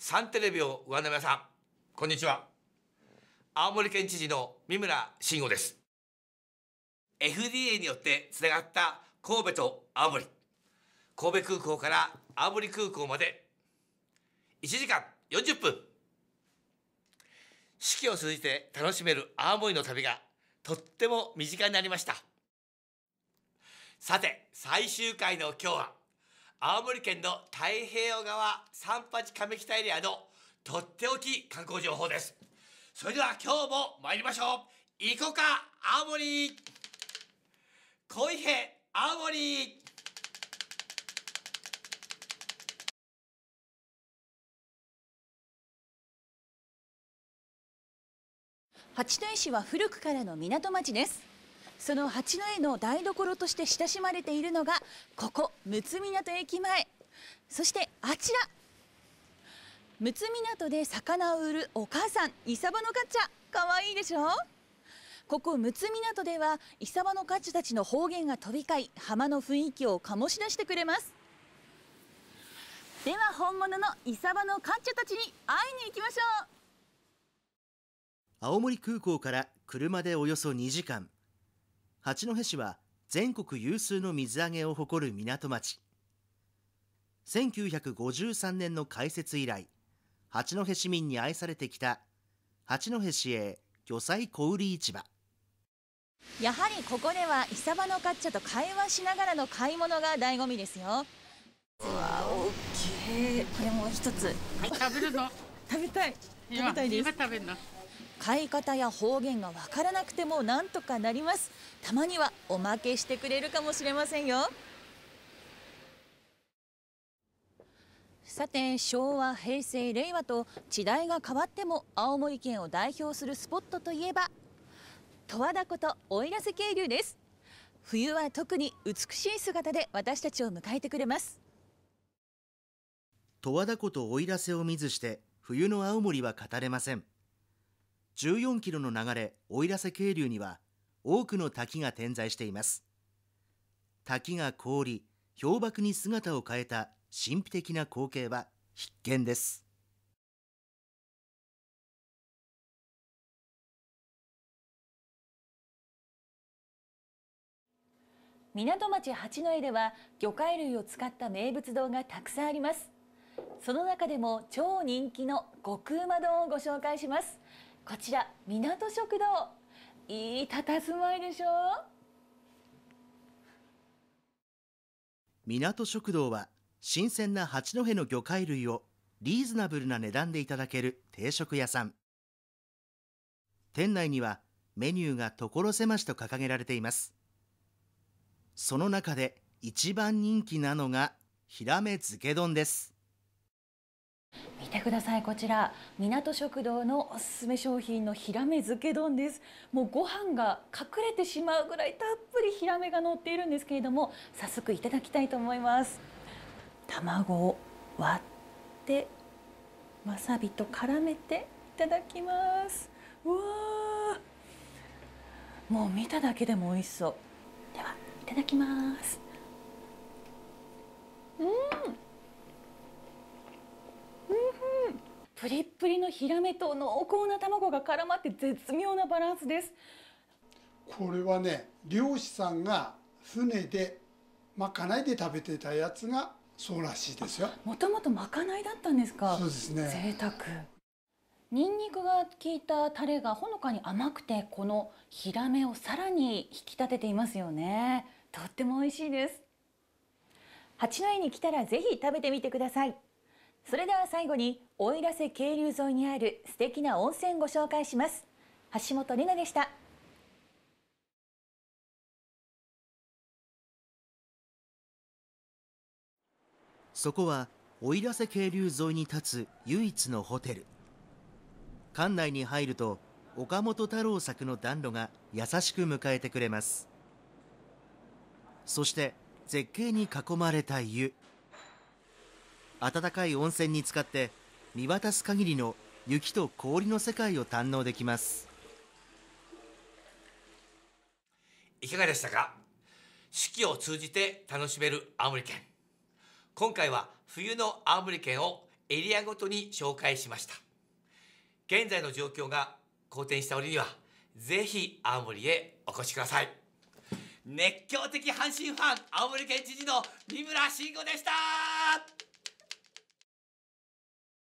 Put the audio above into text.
サンテレビをご覧の皆さん、こんにちは。青森県知事の三村慎吾です。FDA によってつながった神戸と青森。神戸空港から青森空港まで1時間40分。四季を通じて楽しめる青森の旅がとっても身近になりました。さて、最終回の今日は、青森県の太平洋側三八亀北エリアのとっておき観光情報です。それでは今日も参りましょう。行こうか青森小池青森八戸市は古くからの港町ですその八戸の台所として親しまれているのがここ陸奥港駅前。そしてあちら。陸奥港で魚を売るお母さんイサバのカッチャ。かわいいでしょ？ここ陸奥港ではイサバのカッチャたちの方言が飛び交い浜の雰囲気を醸し出してくれます。では本物のイサバのカッチャたちに会いに行きましょう。青森空港から車でおよそ2時間。八戸市は全国有数の水揚げを誇る港町。1953年の開設以来八戸市民に愛されてきた八戸市営魚菜小売市場。やはりここではイサバのカッチャと会話しながらの買い物が醍醐味ですよ。わ大きい。これもう一つ。はい食べるの食べたい。食べたいです。今食べるの買い方や方言がわからなくてもなんとかなります。たまにはおまけしてくれるかもしれませんよ。さて昭和平成令和と時代が変わっても青森県を代表するスポットといえば十和田湖と奥入瀬渓流です。冬は特に美しい姿で私たちを迎えてくれます。十和田湖と奥入瀬を見ずして冬の青森は語れません。14キロの流れ奥入瀬渓流には多くの滝が点在しています。滝が凍り氷瀑に姿を変えた神秘的な光景は必見です。港町八戸では魚介類を使った名物丼がたくさんあります。その中でも超人気の極うま丼をご紹介します。こちら港食堂。いい佇まいでしょ？港食堂は新鮮な八戸の魚介類をリーズナブルな値段でいただける定食屋さん。店内にはメニューが所狭しと掲げられています。その中で一番人気なのがヒラメ漬け丼です。見てください。こちら港食堂のおすすめ商品のヒラメ漬け丼です。もうご飯が隠れてしまうぐらいたっぷりヒラメが乗っているんですけれども早速いただきたいと思います。卵を割ってわさびと絡めていただきます。うわもう見ただけでも美味しそう。ではいただきます。うん。プリップリのヒラメと濃厚な卵が絡まって絶妙なバランスです。これはね漁師さんが船でまかないで食べてたやつがそうらしいですよ。もともとまかないだったんですか？そうですね。贅沢。ニンニクが効いたタレがほのかに甘くてこのヒラメをさらに引き立てていますよね。とっても美味しいです。八戸に来たらぜひ食べてみてくださいそれでは最後に奥入瀬渓流沿いにある素敵な温泉ご紹介します。橋本里奈でした。そこは奥入瀬渓流沿いに立つ唯一のホテル。館内に入ると岡本太郎作の暖炉が優しく迎えてくれます。そして絶景に囲まれた湯。温かい温泉に浸かって見渡す限りの雪と氷の世界を堪能できます。いかがでしたか？四季を通じて楽しめる青森県。今回は冬の青森県をエリアごとに紹介しました。現在の状況が好転した折にはぜひ青森へお越しください。熱狂的阪神ファン青森県知事の三村慎吾でした。